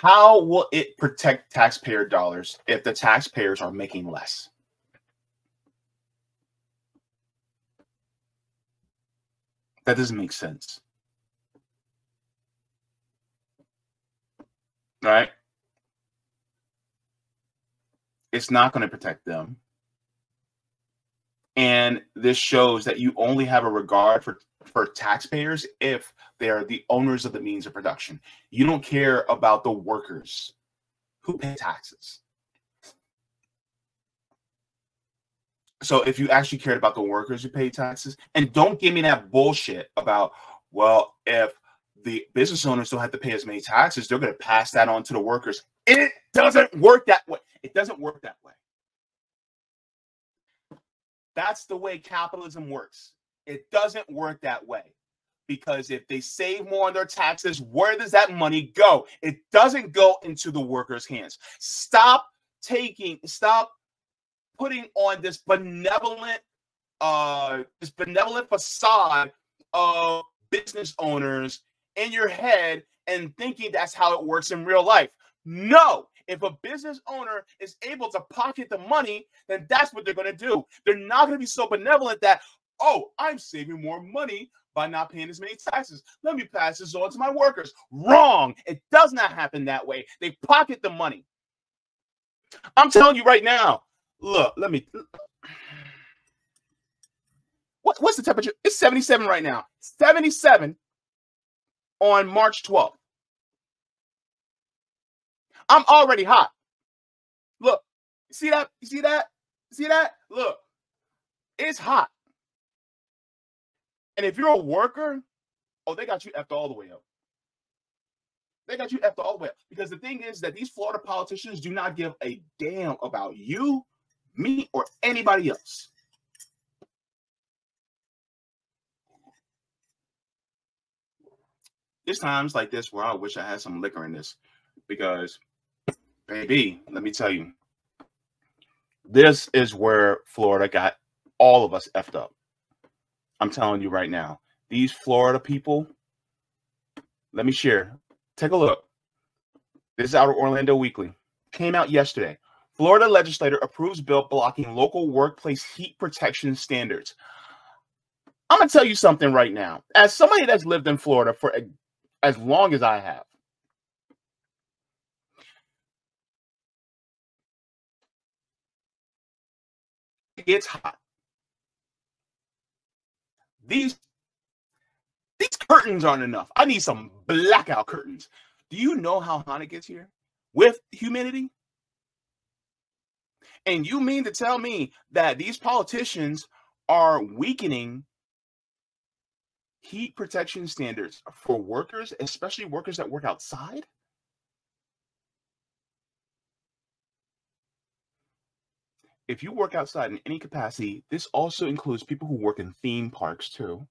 How will it protect taxpayer dollars if the taxpayers are making less? That doesn't make sense. Right? It's not going to protect them. And this shows that you only have a regard for, for taxpayers if they are the owners of the means of production. You don't care about the workers who pay taxes. So if you actually cared about the workers who pay taxes, and don't give me that bullshit about, well, if the business owners don't have to pay as many taxes, they're going to pass that on to the workers. It doesn't work that way. It doesn't work that way. That's the way capitalism works. It doesn't work that way. Because if they save more on their taxes, where does that money go? It doesn't go into the workers' hands. Stop taking, stop putting on this benevolent, uh, this benevolent facade of business owners in your head and thinking that's how it works in real life. No, if a business owner is able to pocket the money, then that's what they're going to do. They're not going to be so benevolent that, oh, I'm saving more money by not paying as many taxes. Let me pass this on to my workers. Wrong. It does not happen that way. They pocket the money. I'm telling you right now. Look, let me. What, what's the temperature? It's 77 right now. 77 on March 12th. I'm already hot. Look, see that? See that? See that? Look, it's hot. And if you're a worker, oh, they got you effed all the way up. They got you effed all the way up. Because the thing is that these Florida politicians do not give a damn about you, me, or anybody else. There's times like this where I wish I had some liquor in this because Baby, let me tell you, this is where Florida got all of us effed up. I'm telling you right now, these Florida people, let me share. Take a look. This is out of Orlando Weekly. Came out yesterday. Florida legislator approves bill blocking local workplace heat protection standards. I'm going to tell you something right now. As somebody that's lived in Florida for a, as long as I have, gets hot. These these curtains aren't enough. I need some blackout curtains. Do you know how hot it gets here with humidity? And you mean to tell me that these politicians are weakening heat protection standards for workers, especially workers that work outside? If you work outside in any capacity, this also includes people who work in theme parks too.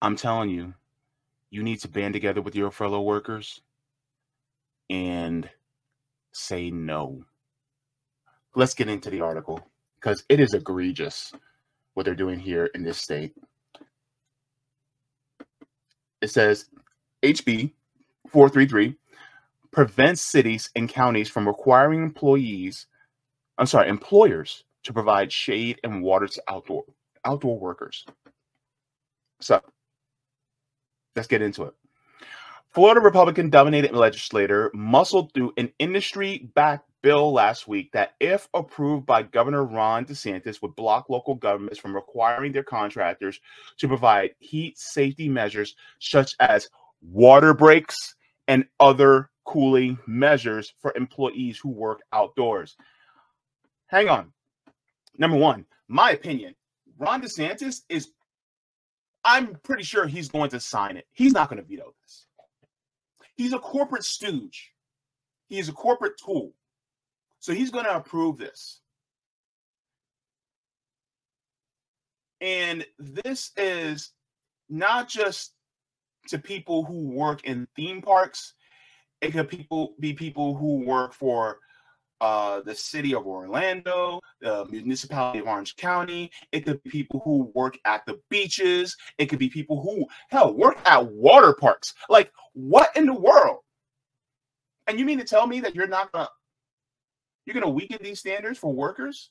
I'm telling you, you need to band together with your fellow workers and say no. Let's get into the article because it is egregious what they're doing here in this state. It says HB 433 prevents cities and counties from requiring employees, I'm sorry, employers to provide shade and water to outdoor outdoor workers. So let's get into it. Florida Republican dominated legislator muscled through an industry backed bill last week that, if approved by Governor Ron DeSantis, would block local governments from requiring their contractors to provide heat safety measures such as water breaks and other cooling measures for employees who work outdoors. Hang on. Number one, my opinion, Ron DeSantis is, I'm pretty sure he's going to sign it. He's not going to veto this. He's a corporate stooge. He is a corporate tool. So he's going to approve this. And this is not just to people who work in theme parks. It could people be people who work for uh, the city of Orlando, the municipality of Orange County. It could be people who work at the beaches. It could be people who, hell, work at water parks. Like, what in the world? And you mean to tell me that you're not gonna you're gonna weaken these standards for workers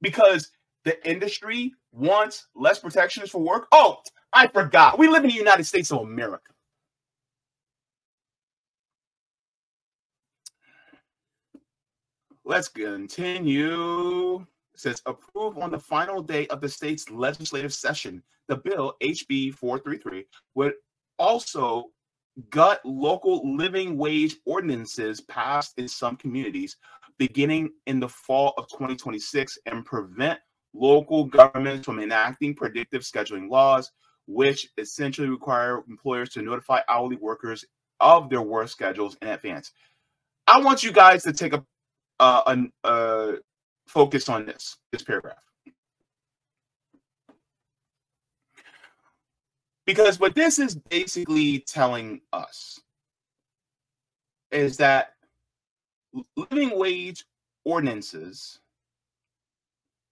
because the industry wants less protections for work? Oh, I forgot. We live in the United States of America. Let's continue. It says approved on the final day of the state's legislative session. The bill, HB 433, would also gut local living wage ordinances passed in some communities beginning in the fall of 2026 and prevent local governments from enacting predictive scheduling laws, which essentially require employers to notify hourly workers of their work schedules in advance. I want you guys to take a uh, uh, focus on this this paragraph because what this is basically telling us is that living wage ordinances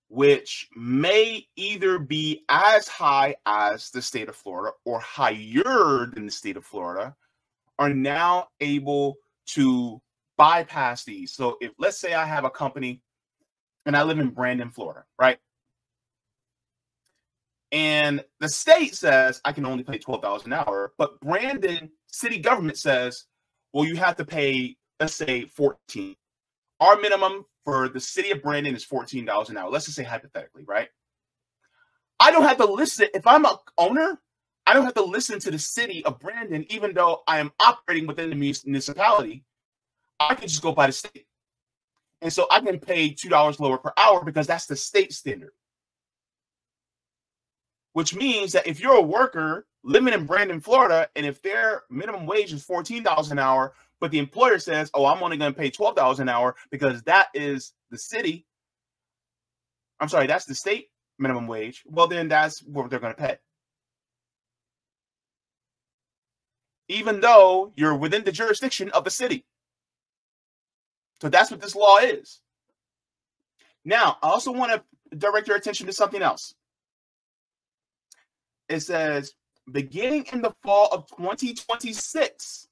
which may either be as high as the state of Florida or higher than the state of Florida are now able to bypass these. So if let's say I have a company and I live in Brandon, Florida, right? And the state says I can only pay $12 an hour, but Brandon city government says, well, you have to pay, let's say 14. Our minimum for the city of Brandon is $14 an hour. Let's just say hypothetically, right? I don't have to listen. If I'm a owner, I don't have to listen to the city of Brandon, even though I am operating within the municipality I can just go by the state. And so I can pay $2 lower per hour because that's the state standard. Which means that if you're a worker living in Brandon, Florida, and if their minimum wage is $14 an hour, but the employer says, oh, I'm only going to pay $12 an hour because that is the city. I'm sorry, that's the state minimum wage. Well, then that's what they're going to pay. Even though you're within the jurisdiction of the city. So that's what this law is. Now, I also want to direct your attention to something else. It says, beginning in the fall of 2026.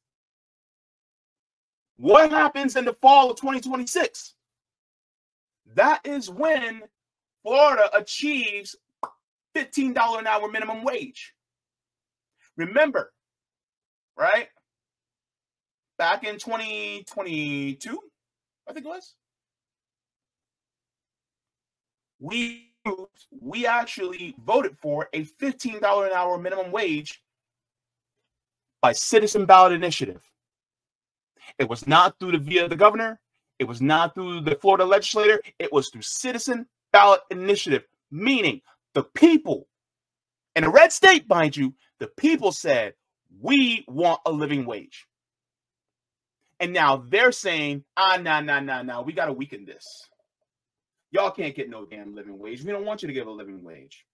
What happens in the fall of 2026? That is when Florida achieves $15 an hour minimum wage. Remember, right? Back in 2022, I think it was. We we actually voted for a $15 an hour minimum wage by citizen ballot initiative. It was not through the via the governor. It was not through the Florida legislator. It was through citizen ballot initiative, meaning the people in a red state, mind you, the people said, we want a living wage. And now they're saying, ah, nah, nah, nah, nah, we got to weaken this. Y'all can't get no damn living wage. We don't want you to give a living wage.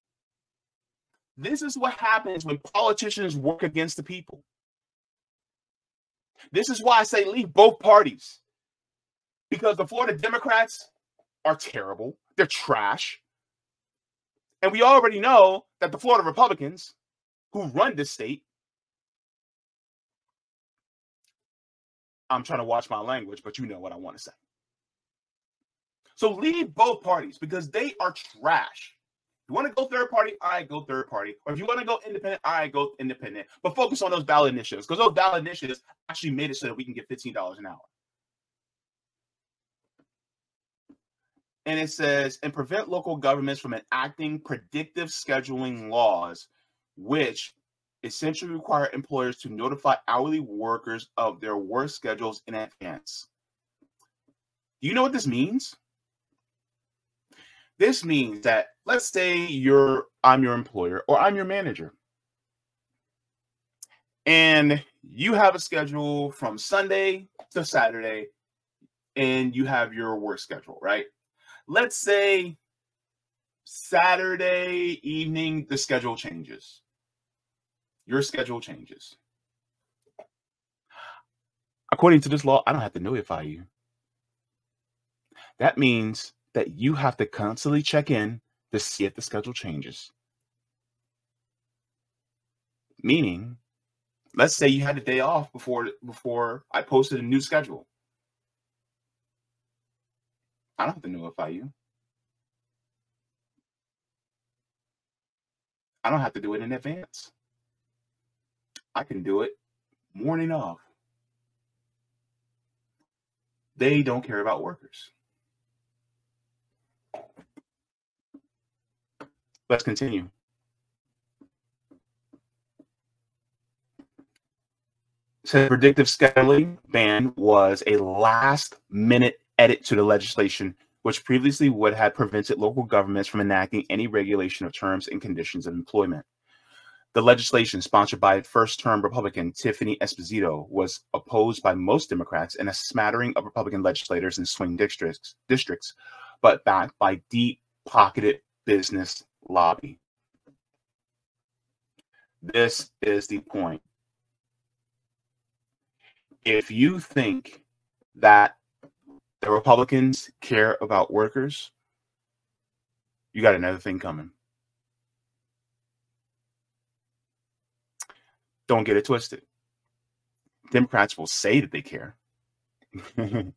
This is what happens when politicians work against the people. This is why I say leave both parties. Because the Florida Democrats are terrible. They're trash. And we already know that the Florida Republicans who run this state I'm trying to watch my language, but you know what I want to say. So leave both parties because they are trash. You want to go third party? All right, go third party. Or if you want to go independent, all right, go independent. But focus on those ballot initiatives because those ballot initiatives actually made it so that we can get $15 an hour. And it says, and prevent local governments from enacting predictive scheduling laws, which essentially require employers to notify hourly workers of their work schedules in advance. Do you know what this means? This means that let's say you're I'm your employer or I'm your manager. And you have a schedule from Sunday to Saturday and you have your work schedule, right? Let's say Saturday evening the schedule changes your schedule changes. According to this law, I don't have to notify you. That means that you have to constantly check in to see if the schedule changes. Meaning, let's say you had a day off before before I posted a new schedule. I don't have to notify you. I don't have to do it in advance. I can do it morning of. They don't care about workers. Let's continue. Said predictive scheduling ban was a last minute edit to the legislation, which previously would have prevented local governments from enacting any regulation of terms and conditions of employment. The legislation, sponsored by first term Republican Tiffany Esposito, was opposed by most Democrats and a smattering of Republican legislators in swing districts, districts but backed by deep pocketed business lobby. This is the point. If you think that the Republicans care about workers, you got another thing coming. Don't get it twisted. Democrats will say that they care.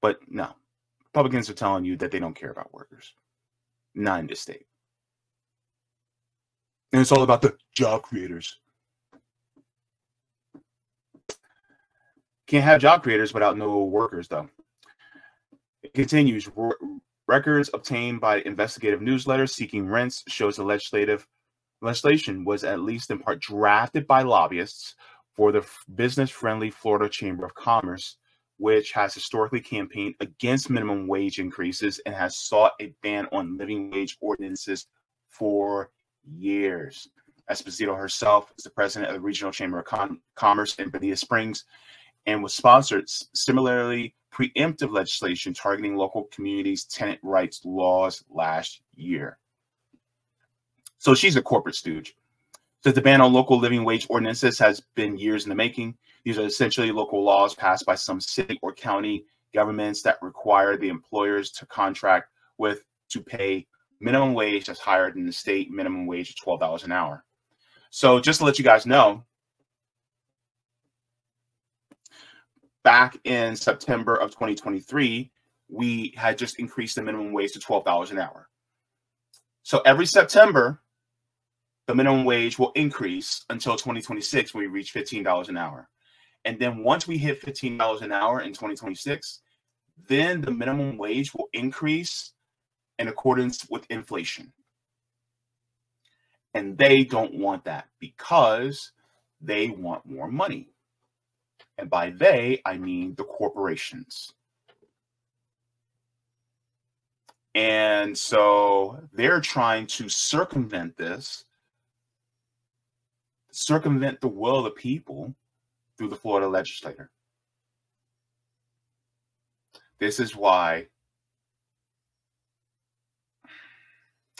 but no, Republicans are telling you that they don't care about workers. Not in this state. And it's all about the job creators. Can't have job creators without no workers, though. It continues. Records obtained by investigative newsletters seeking rents shows the legislative legislation was at least in part drafted by lobbyists for the business-friendly Florida Chamber of Commerce which has historically campaigned against minimum wage increases and has sought a ban on living wage ordinances for years. Esposito herself is the president of the Regional Chamber of Com- Commerce in Bonita Springs and was sponsored similarly preemptive legislation targeting local communities' tenant rights laws last year. So she's a corporate stooge. So the ban on local living wage ordinances has been years in the making. These are essentially local laws passed by some city or county governments that require the employers to contract with to pay minimum wage that's higher than the state minimum wage of $12 an hour. So just to let you guys know, back in September of 2023, we had just increased the minimum wage to $12 an hour. So every September, the minimum wage will increase until 2026 when we reach $15 an hour. And then once we hit $15 an hour in 2026, then the minimum wage will increase in accordance with inflation. And they don't want that because they want more money. And by they, I mean the corporations. And so they're trying to circumvent this, circumvent the will of the people through the Florida legislator. This is why,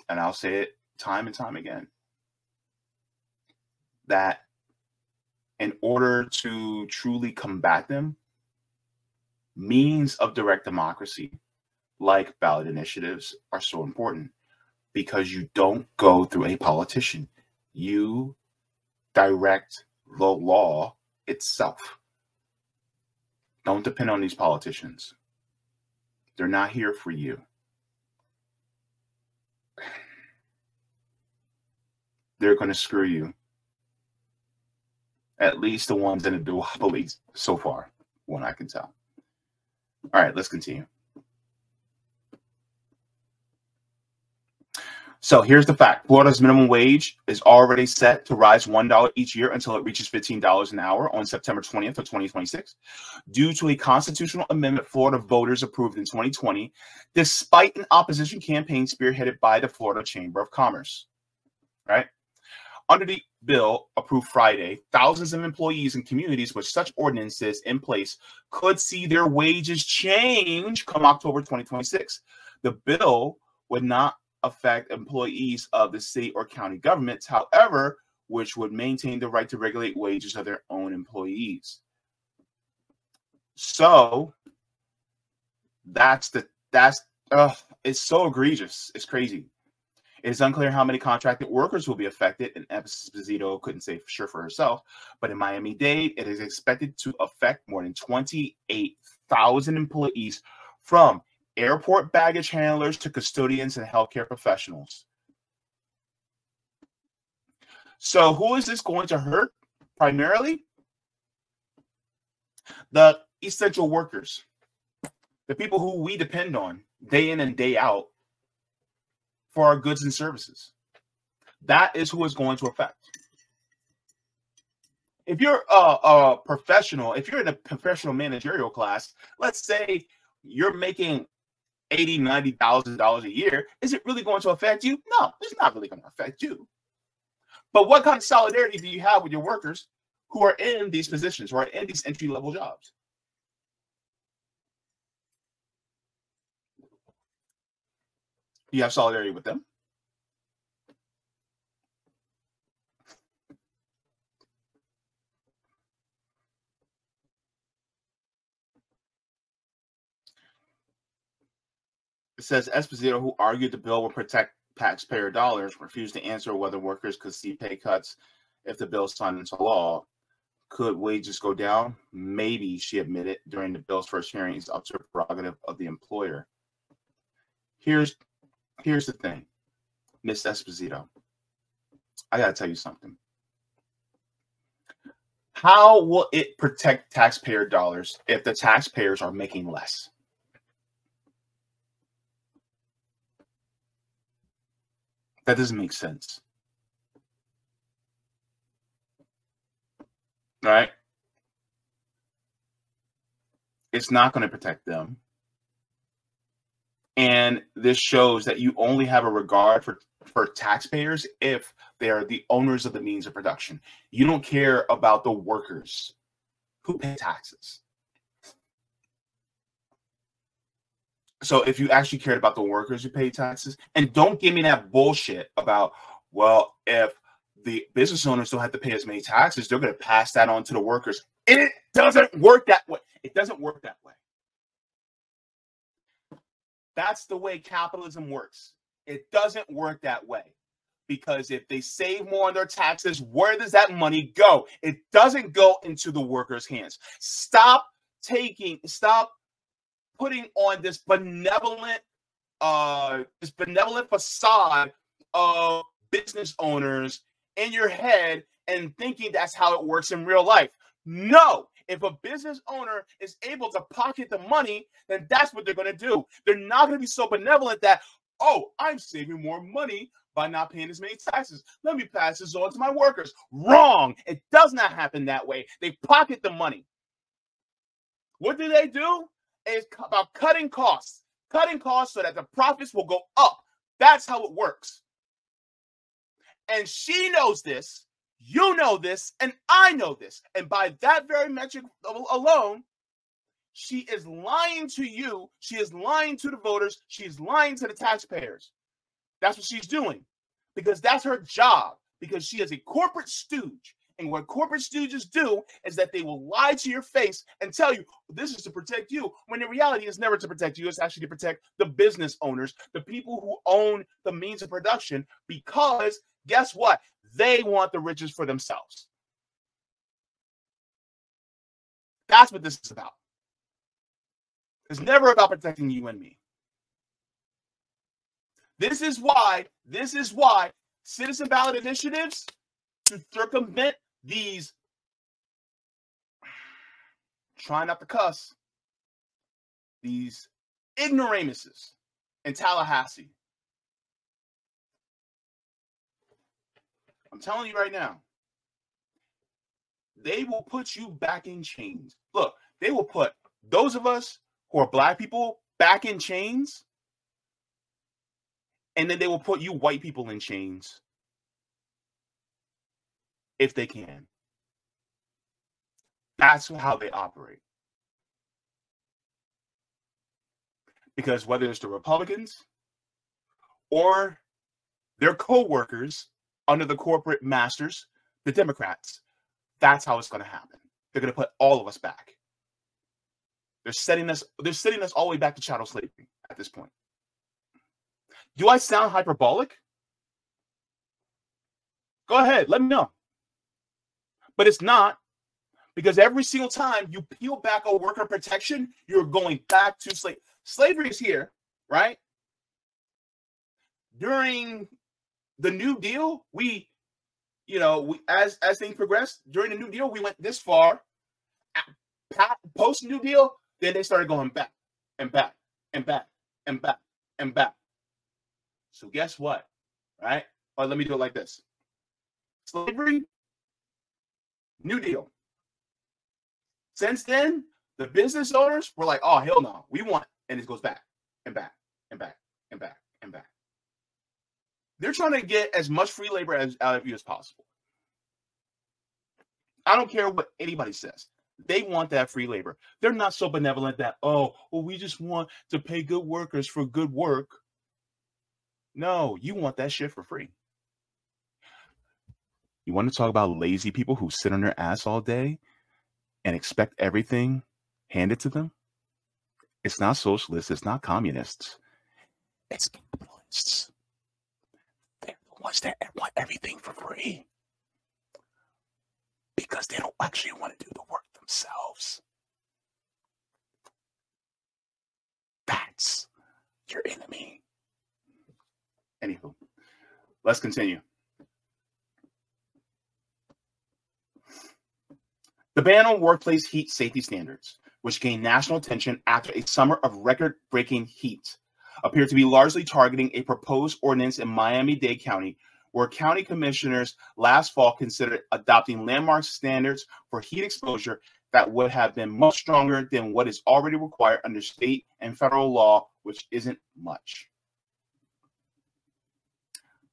and I'll say it time and time again, that in order to truly combat them, means of direct democracy, like ballot initiatives, are so important because you don't go through a politician. You direct the law itself. Don't depend on these politicians. They're not here for you. They're going to screw you. At least the ones in the duopolies so far, one I can tell. All right, let's continue. So here's the fact Florida's minimum wage is already set to rise $1 each year until it reaches $15 an hour on September 20th of 2026. Due to a constitutional amendment Florida voters approved in 2020, despite an opposition campaign spearheaded by the Florida Chamber of Commerce. Right? Under the bill approved Friday, thousands of employees and communities with such ordinances in place could see their wages change come October 2026. The bill would not affect employees of the city or county governments, however, which would maintain the right to regulate wages of their own employees. So that's the that's uh it's so egregious. It's crazy. It is unclear how many contracted workers will be affected, and Esposito couldn't say for sure for herself. But in Miami Dade, it is expected to affect more than 28,000 employees from airport baggage handlers to custodians and healthcare professionals. So, who is this going to hurt primarily? The essential workers, the people who we depend on day in and day out for our goods and services. That is who is going to affect. If you're a, a professional, if you're in a professional managerial class, let's say you're making eighty, ninety thousand dollars a year, is it really going to affect you? No, it's not really going to affect you. But what kind of solidarity do you have with your workers who are in these positions, who are in these entry level jobs? you have solidarity with them? Says Esposito, who argued the bill would protect taxpayer dollars, refused to answer whether workers could see pay cuts if the bill signed into law. Could wages go down? Maybe, she admitted during the bill's first hearing. It's up to the prerogative of the employer. Here's here's the thing, Miss Esposito. I gotta tell you something. How will it protect taxpayer dollars if the taxpayers are making less? That doesn't make sense. Right? It's not going to protect them. And this shows that you only have a regard for, for taxpayers if they are the owners of the means of production. You don't care about the workers who pay taxes. So if you actually cared about the workers who pay taxes, and don't give me that bullshit about, well, if the business owners don't have to pay as many taxes, they're going to pass that on to the workers. It doesn't work that way. It doesn't work that way. That's the way capitalism works. It doesn't work that way because if they save more on their taxes, where does that money go? It doesn't go into the workers' hands. Stop taking, stop putting on this benevolent, uh, this benevolent facade of business owners in your head and thinking that's how it works in real life. No, if a business owner is able to pocket the money, then that's what they're going to do. They're not going to be so benevolent that, oh, I'm saving more money by not paying as many taxes. Let me pass this on to my workers. Wrong. It does not happen that way. They pocket the money. What do they do? It's about cutting costs, cutting costs so that the profits will go up. That's how it works. And she knows this. You know this, and I know this. And by that very metric alone, she is lying to you. She is lying to the voters. She is lying to the taxpayers. That's what she's doing because that's her job, because she is a corporate stooge. And what corporate stooges do is that they will lie to your face and tell you this is to protect you, when the reality is never to protect you. It's actually to protect the business owners, the people who own the means of production, because guess what? They want the riches for themselves. That's what this is about. It's never about protecting you and me. This is why, this is why citizen ballot initiatives to circumvent these try not to cuss these ignoramuses in Tallahassee I'm telling you right now, they will put you back in chains. Look, they will put those of us who are black people back in chains, and then they will put you white people in chains if they can. That's how they operate. Because whether it's the Republicans or their co-workers under the corporate masters, the Democrats. That's how it's going to happen. They're going to put all of us back. They're setting us, they're setting us all the way back to chattel slavery at this point. Do I sound hyperbolic? Go ahead, let me know. But it's not because every single time you peel back a worker protection, you're going back to slave. Slavery is here, right? During the New Deal, we, you know, we as as things progressed during the New Deal, we went this far. Post New Deal, then they started going back and back and back and back and back. So guess what? Right? Or let me do it like this. Slavery, New Deal. Since then, the business owners were like, oh, hell no, we want, and it goes back and back and back and back and back. They're trying to get as much free labor as, out of you as possible. I don't care what anybody says. They want that free labor. They're not so benevolent that, oh, well, we just want to pay good workers for good work. No, you want that shit for free. You want to talk about lazy people who sit on their ass all day and expect everything handed to them? It's not socialists, it's not communists, it's capitalists. They're the ones that want everything for free because they don't actually want to do the work themselves. That's your enemy. Anywho, let's continue. The ban on workplace heat safety standards, which gained national attention after a summer of record breaking heat, appear to be largely targeting a proposed ordinance in Miami Dade County, where county commissioners last fall considered adopting landmark standards for heat exposure that would have been much stronger than what is already required under state and federal law, which isn't much.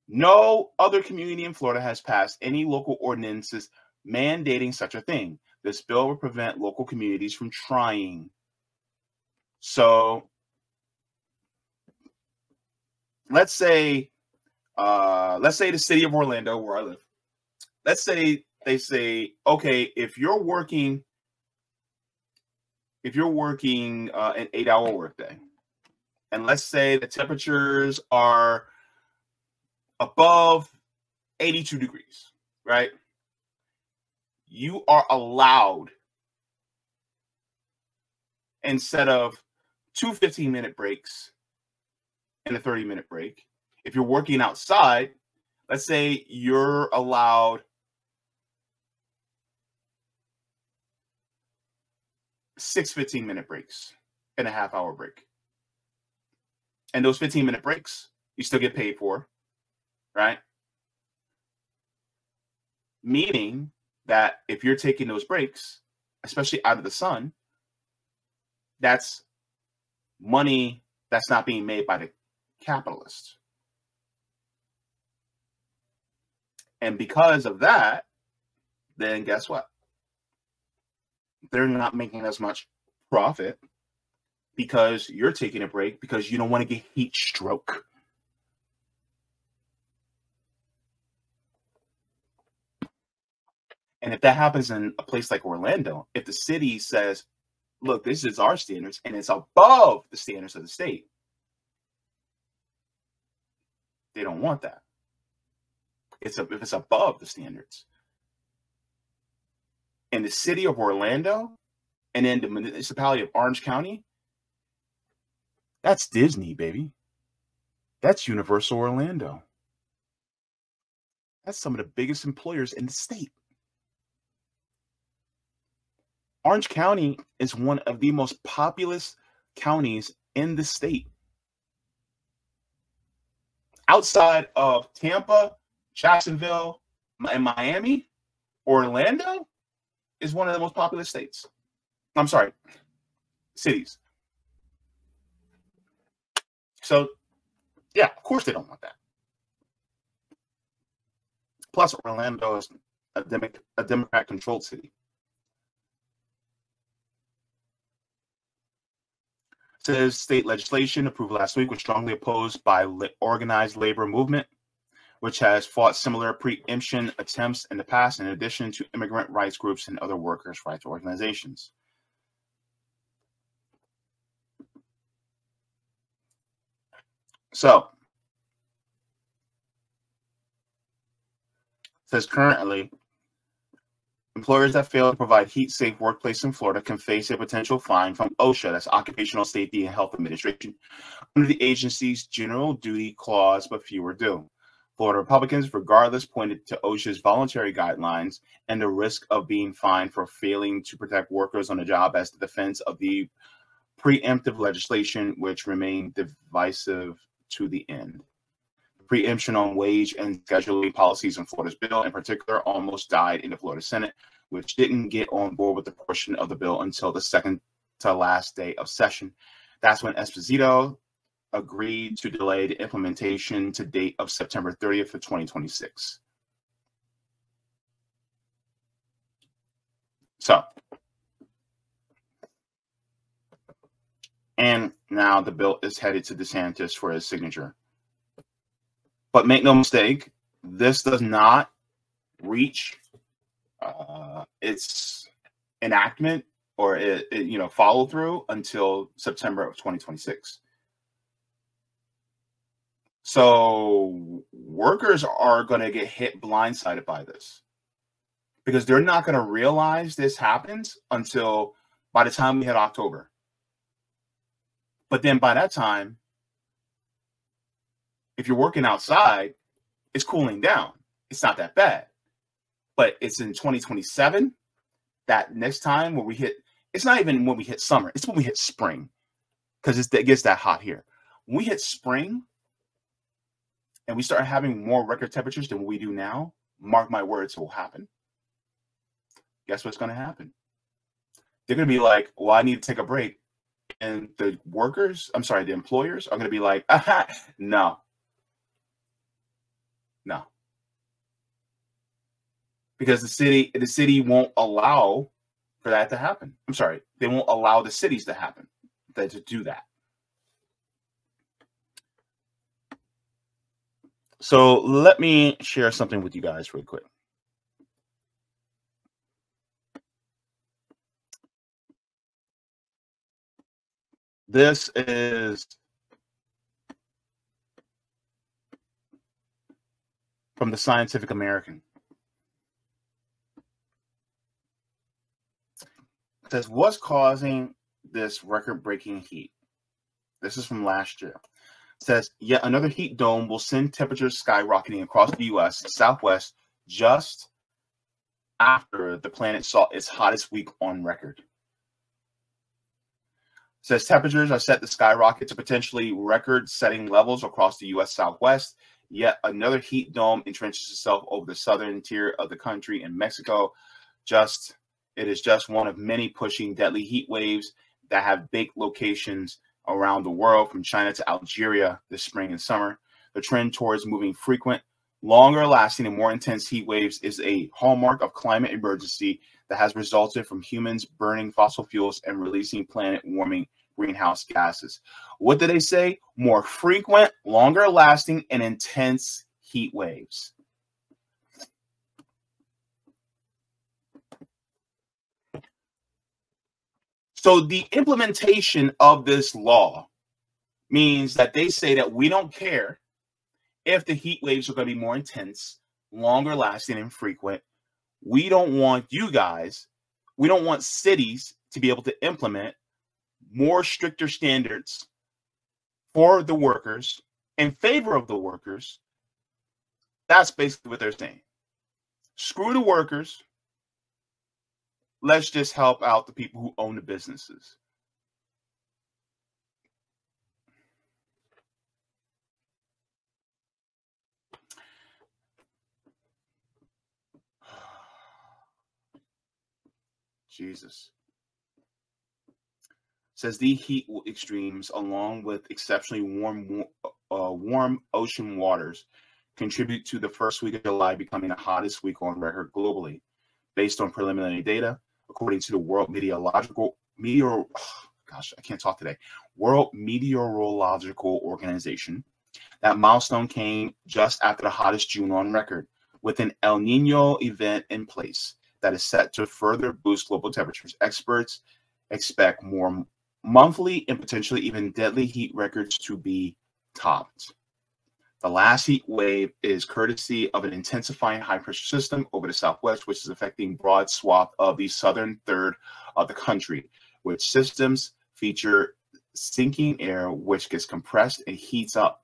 No other community in Florida has passed any local ordinances mandating such a thing. This bill will prevent local communities from trying. So let's say, uh, let's say the city of Orlando, where I live, let's say they say, okay, if you're working, if you're working uh, an eight-hour workday, and let's say the temperatures are above 82 degrees, right? You are allowed instead of two 15 minute breaks and a 30 minute break. If you're working outside, let's say you're allowed six 15 minute breaks and a half hour break. And those 15 minute breaks, you still get paid for right? Meaning that if you're taking those breaks, especially out of the sun, that's money that's not being made by the capitalists. And because of that, then guess what? They're not making as much profit because you're taking a break because you don't want to get heat stroke. And if that happens in a place like Orlando, if the city says, look, this is our standards and it's above the standards of the state, they don't want that. It's a, if it's above the standards. In the city of Orlando and in the municipality of Orange County, that's Disney, baby. That's Universal Orlando. That's some of the biggest employers in the state. Orange County is one of the most populous counties in the state. Outside of Tampa, Jacksonville, and Miami, Orlando is one of the most populous states. I'm sorry, cities. So, yeah, of course they don't want that. Plus, Orlando is a, a Democrat controlled city. says state legislation approved last week was strongly opposed by organized labor movement, which has fought similar preemption attempts in the past, in addition to immigrant rights groups and other workers' rights organizations. So, says currently, employers that fail to provide heat safe workplace in Florida can face a potential fine from OSHA, that's Occupational Safety and Health Administration, under the agency's general duty clause, but fewer do. Florida Republicans, regardless, pointed to OSHA's voluntary guidelines and the risk of being fined for failing to protect workers on the job as the defense of the preemptive legislation, which remained divisive to the end. Preemption on wage and scheduling policies in Florida's bill, in particular, almost died in the Florida Senate, which didn't get on board with the portion of the bill until the second to last day of session. That's when Esposito agreed to delay the implementation to date of September 30th of 2026. So, and now the bill is headed to DeSantis for his signature. But make no mistake, this does not reach uh, its enactment or it, it, you know follow through until September of 2026. So workers are going to get hit blindsided by this because they're not going to realize this happens until by the time we hit October. But then by that time, if you're working outside, it's cooling down. It's not that bad. But it's in 2027 that next time when we hit, it's not even when we hit summer, it's when we hit spring because it gets that hot here. When we hit spring, and we start having more record temperatures than we do now, mark my words, will happen. Guess what's going to happen? They're going to be like, well, I need to take a break. And the workers, I'm sorry, the employers are going to be like, no, no. Because the city, the city won't allow for that to happen. I'm sorry, they won't allow the cities to happen, that to do that. So let me share something with you guys real quick. This is from the Scientific American. It says, What's causing this record breaking heat? This is from last year says yet another heat dome will send temperatures skyrocketing across the U.S. Southwest just after the planet saw its hottest week on record. says temperatures are set to skyrocket to potentially record-setting levels across the U.S. Southwest. Yet another heat dome entrenches itself over the southern interior of the country in Mexico. Just it is just one of many pushing deadly heat waves that have big locations around the world from China to Algeria this spring and summer. The trend towards moving frequent, longer lasting, and more intense heat waves is a hallmark of climate emergency that has resulted from humans burning fossil fuels and releasing planet warming greenhouse gases. What do they say? More frequent, longer lasting, and intense heat waves. So the implementation of this law means that they say that we don't care if the heat waves are going to be more intense, longer lasting, and frequent. We don't want you guys, we don't want cities to be able to implement more stricter standards for the workers in favor of the workers. That's basically what they're saying. Screw the workers, let's just help out the people who own the businesses. Jesus. Says the heat extremes, along with exceptionally warm, uh, warm ocean waters, contribute to the first week of July becoming the hottest week on record globally. Based on preliminary data, according to the World Meteorological Meteor. Gosh, I can't talk today. World Meteorological Organization. That milestone came just after the hottest June on record, with an El Nino event in place that is set to further boost global temperatures. Experts expect more monthly and potentially even deadly heat records to be topped. The last heat wave is courtesy of an intensifying high pressure system over the southwest, which is affecting broad swath of the southern third of the country, which systems feature sinking air, which gets compressed and heats up.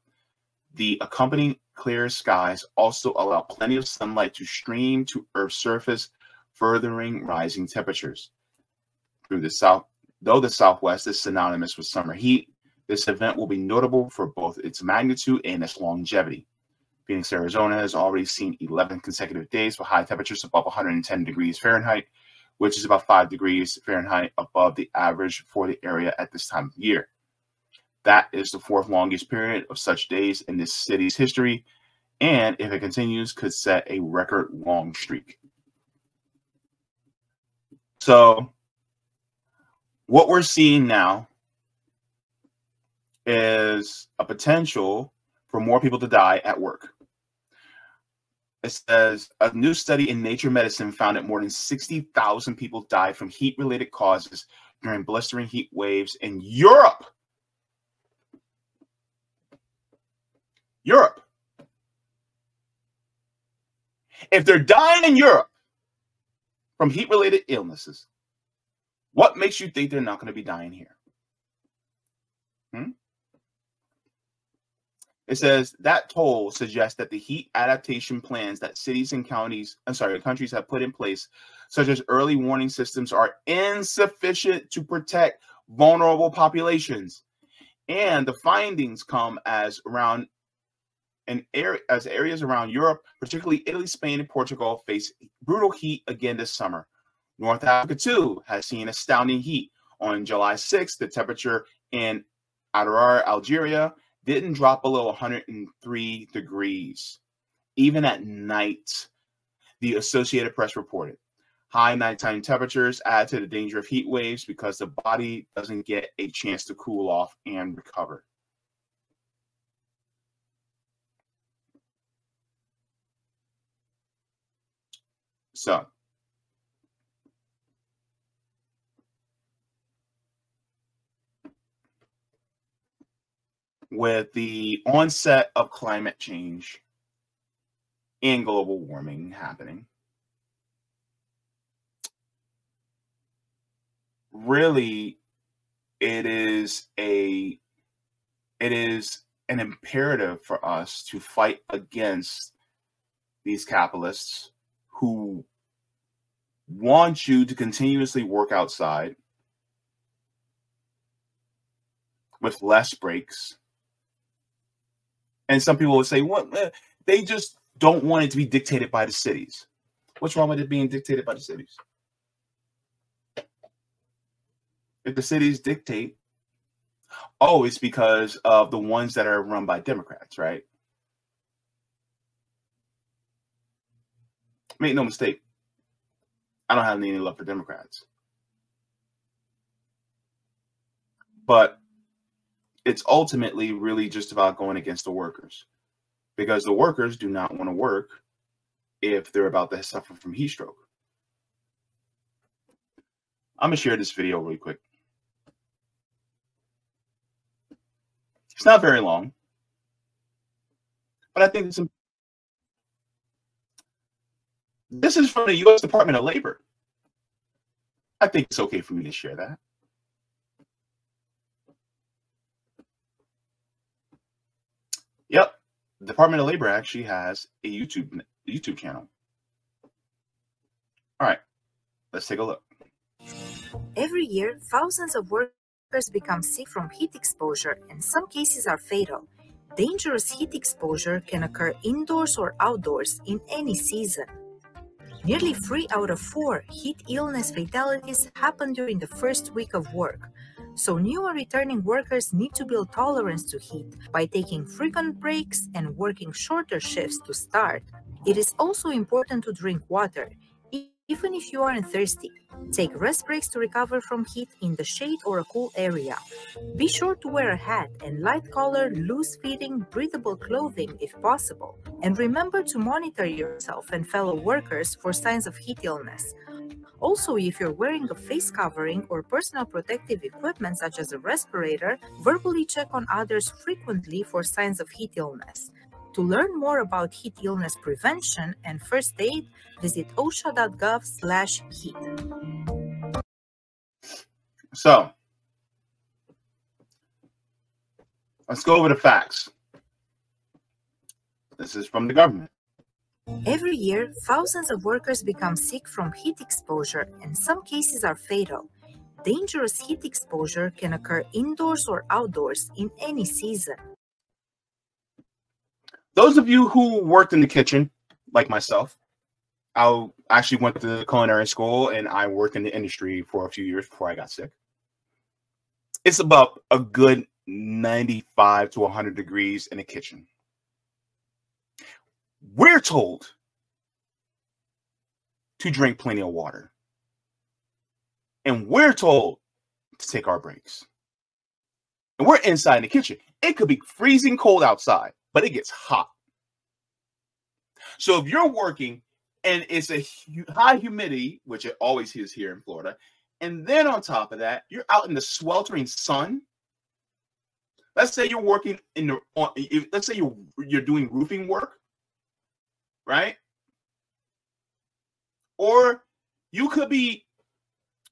The accompanying clear skies also allow plenty of sunlight to stream to Earth's surface, furthering rising temperatures. Through the south, though the southwest is synonymous with summer heat, this event will be notable for both its magnitude and its longevity. Phoenix, Arizona has already seen 11 consecutive days with high temperatures above 110 degrees Fahrenheit, which is about 5 degrees Fahrenheit above the average for the area at this time of year. That is the fourth longest period of such days in this city's history, and if it continues, could set a record long streak. So, what we're seeing now is a potential for more people to die at work. It says a new study in Nature Medicine found that more than 60,000 people died from heat related causes during blistering heat waves in Europe. Europe. If they're dying in Europe from heat related illnesses, what makes you think they're not going to be dying here? Hmm? It says that toll suggests that the heat adaptation plans that cities and counties, I'm sorry, countries have put in place, such as early warning systems, are insufficient to protect vulnerable populations. And the findings come as around and area, as areas around Europe, particularly Italy, Spain, and Portugal, face brutal heat again this summer. North Africa, too, has seen astounding heat. On July 6th, the temperature in Adrar, Algeria, didn't drop below 103 degrees, even at night, the Associated Press reported. High nighttime temperatures add to the danger of heat waves because the body doesn't get a chance to cool off and recover. So, with the onset of climate change and global warming happening, really it is a it is an imperative for us to fight against these capitalists who want you to continuously work outside with less breaks and some people would say, "What? Well, they just don't want it to be dictated by the cities." What's wrong with it being dictated by the cities? If the cities dictate, oh, it's because of the ones that are run by Democrats, right? Make no mistake, I don't have any love for Democrats. But it's ultimately really just about going against the workers because the workers do not want to work if they're about to suffer from heat stroke. I'm going to share this video really quick. It's not very long, but I think it's this is from the U.S. Department of Labor. I think it's okay for me to share that. Yep. Department of Labor actually has a YouTube YouTube channel. All right. Let's take a look. Every year, thousands of workers become sick from heat exposure, and some cases are fatal. Dangerous heat exposure can occur indoors or outdoors in any season. Nearly three out of four heat illness fatalities happen during the first week of work, so new and returning workers need to build tolerance to heat by taking frequent breaks and working shorter shifts to start. It is also important to drink water, even if you aren't thirsty. Take rest breaks to recover from heat in the shade or a cool area. Be sure to wear a hat and light color, loose fitting, breathable clothing if possible. And remember to monitor yourself and fellow workers for signs of heat illness. Also, if you're wearing a face covering or personal protective equipment such as a respirator, verbally check on others frequently for signs of heat illness. To learn more about heat illness prevention and first aid, visit osha.gov/heat. So, let's go over the facts. This is from the government. Every year, thousands of workers become sick from heat exposure, and some cases are fatal. Dangerous heat exposure can occur indoors or outdoors in any season. Those of you who worked in the kitchen, like myself, I actually went to culinary school and I worked in the industry for a few years before I got sick. It's about a good 95 to 100 degrees in the kitchen. We're told to drink plenty of water. And we're told to take our breaks. And we're inside in the kitchen. It could be freezing cold outside, but it gets hot. So if you're working and it's a high humidity, which it always is here in Florida, and then on top of that, you're out in the sweltering sun. Let's say you're working in the on, let's say you're you're doing roofing work right? Or you could be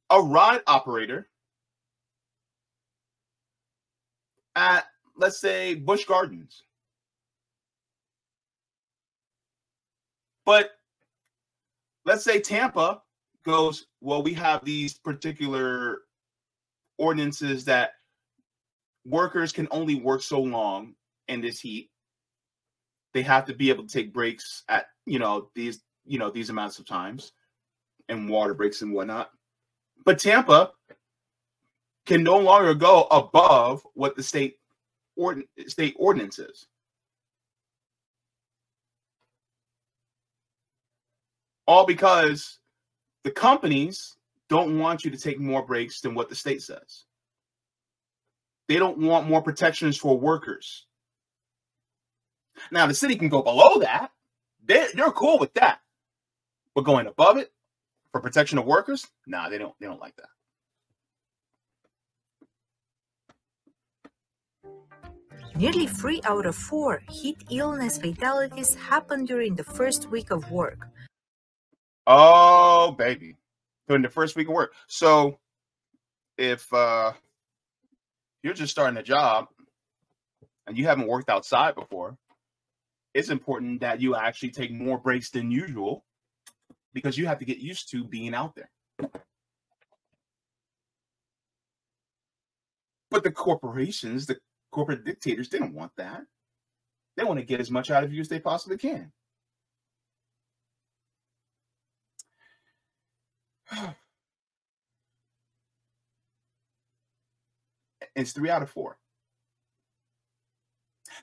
a ride operator at, let's say, Busch Gardens. But let's say Tampa goes, well, we have these particular ordinances that workers can only work so long in this heat they have to be able to take breaks at you know these you know these amounts of times and water breaks and whatnot. But tampa can no longer go above what the state ord- state ordinance is. All because the companies don't want you to take more breaks than what the state says. They don't want more protections for workers now the city can go below that. They they're cool with that. But going above it for protection of workers, nah, they don't they don't like that. Nearly three out of four heat illness fatalities happen during the first week of work. Oh, baby. During the first week of work. So if uh you're just starting a job and you haven't worked outside before, it's important that you actually take more breaks than usual because you have to get used to being out there. But the corporations, the corporate dictators, don't want that. They want to get as much out of you as they possibly can. it's three out of four.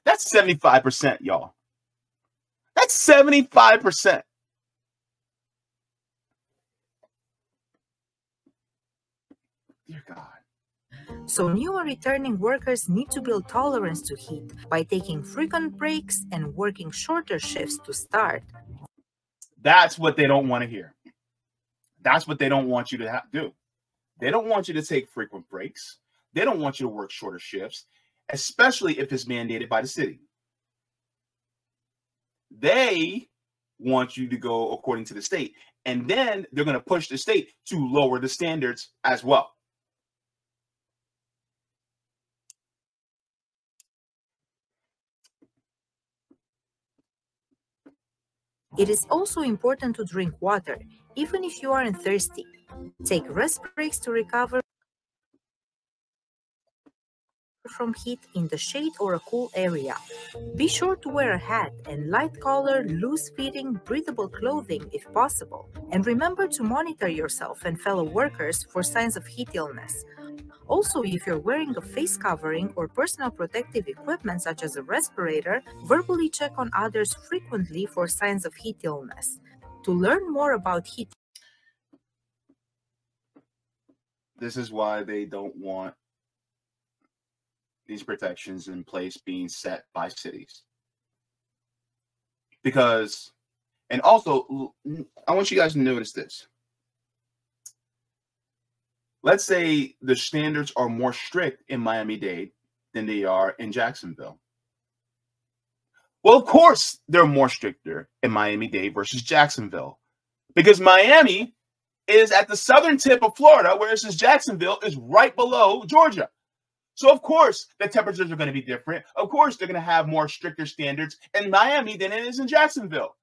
That's 75%, y'all. That's 75%. Dear God. So, new and returning workers need to build tolerance to heat by taking frequent breaks and working shorter shifts to start. That's what they don't want to hear. That's what they don't want you to ha- do. They don't want you to take frequent breaks. They don't want you to work shorter shifts, especially if it's mandated by the city. They want you to go according to the state. And then they're going to push the state to lower the standards as well. It is also important to drink water, even if you aren't thirsty. Take rest breaks to recover from heat in the shade or a cool area. Be sure to wear a hat and light color, loose fitting, breathable clothing if possible. And remember to monitor yourself and fellow workers for signs of heat illness. Also, if you're wearing a face covering or personal protective equipment such as a respirator, verbally check on others frequently for signs of heat illness. To learn more about heat this is why they don't want these protections in place being set by cities. Because, and also, I want you guys to notice this. let's say the standards are more strict in Miami Dade than they are in Jacksonville. Well, of course, they're more stricter in Miami Dade versus Jacksonville because Miami is at the southern tip of Florida, whereas Jacksonville is right below Georgia. So, of course, the temperatures are going to be different. Of course, they're going to have more stricter standards in Miami than it is in Jacksonville.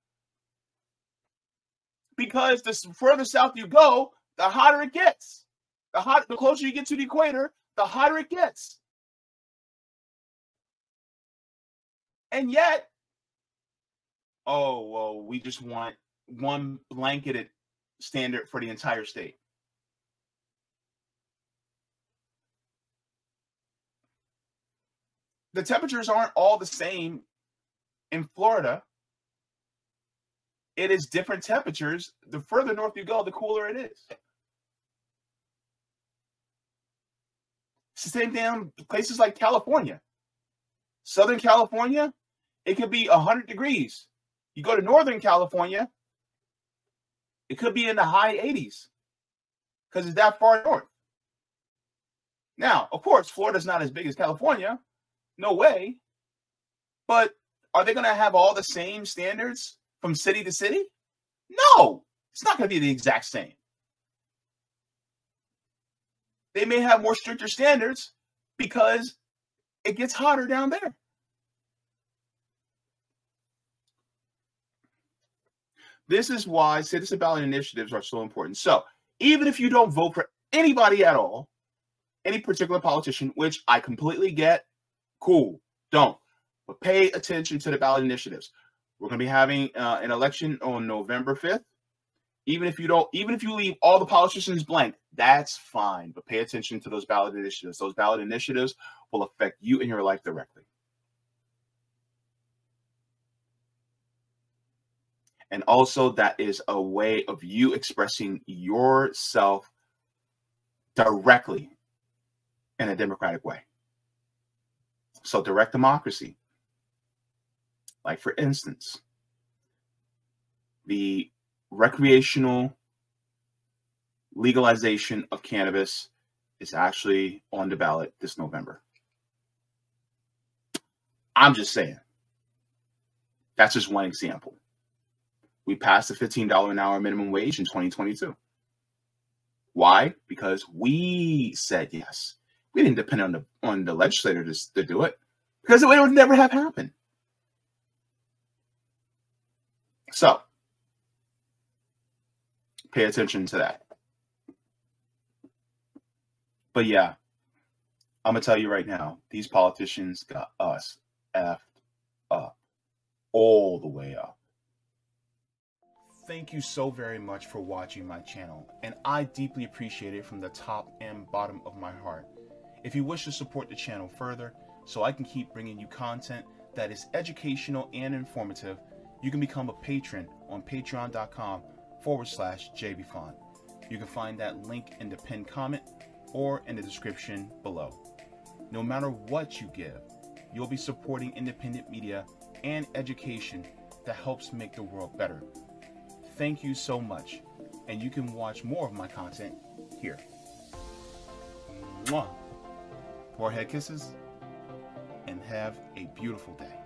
Because the further south you go, the hotter it gets. The hot, the closer you get to the equator, the hotter it gets. And yet, oh well, we just want one blanketed standard for the entire state. The temperatures aren't all the same in Florida. It is different temperatures. The further north you go, the cooler it is. It's the same damn places like California. Southern California, it could be 100 degrees. You go to Northern California, it could be in the high 80s because it's that far north. Now, of course, Florida's not as big as California. No way. But are they going to have all the same standards from city to city? No, it's not going to be the exact same. They may have more stricter standards because it gets hotter down there. This is why citizen ballot initiatives are so important. So, even if you don't vote for anybody at all, any particular politician, which I completely get, cool, don't. But pay attention to the ballot initiatives. We're going to be having uh, an election on November 5th. Even if you don't, even if you leave all the politicians blank, that's fine. But pay attention to those ballot initiatives. Those ballot initiatives will affect you in your life directly. And also, that is a way of you expressing yourself directly in a democratic way. So, direct democracy, like for instance, the recreational legalization of cannabis is actually on the ballot this November. I'm just saying. That's just one example. We passed the $15 an hour minimum wage in 2022. Why? Because we said yes. We didn't depend on the on the legislator to, to do it because it would never have happened. So pay attention to that. But yeah, I'm gonna tell you right now, these politicians got us effed up all the way up. Thank you so very much for watching my channel, and I deeply appreciate it from the top and bottom of my heart. If you wish to support the channel further, so I can keep bringing you content that is educational and informative, you can become a patron on patreon.com forward slash jaybefaunt. You can find that link in the pinned comment or in the description below. No matter what you give, you'll be supporting independent media and education that helps make the world better. Thank you so much. And you can watch more of my content here. Mwah. Forehead kisses and have a beautiful day.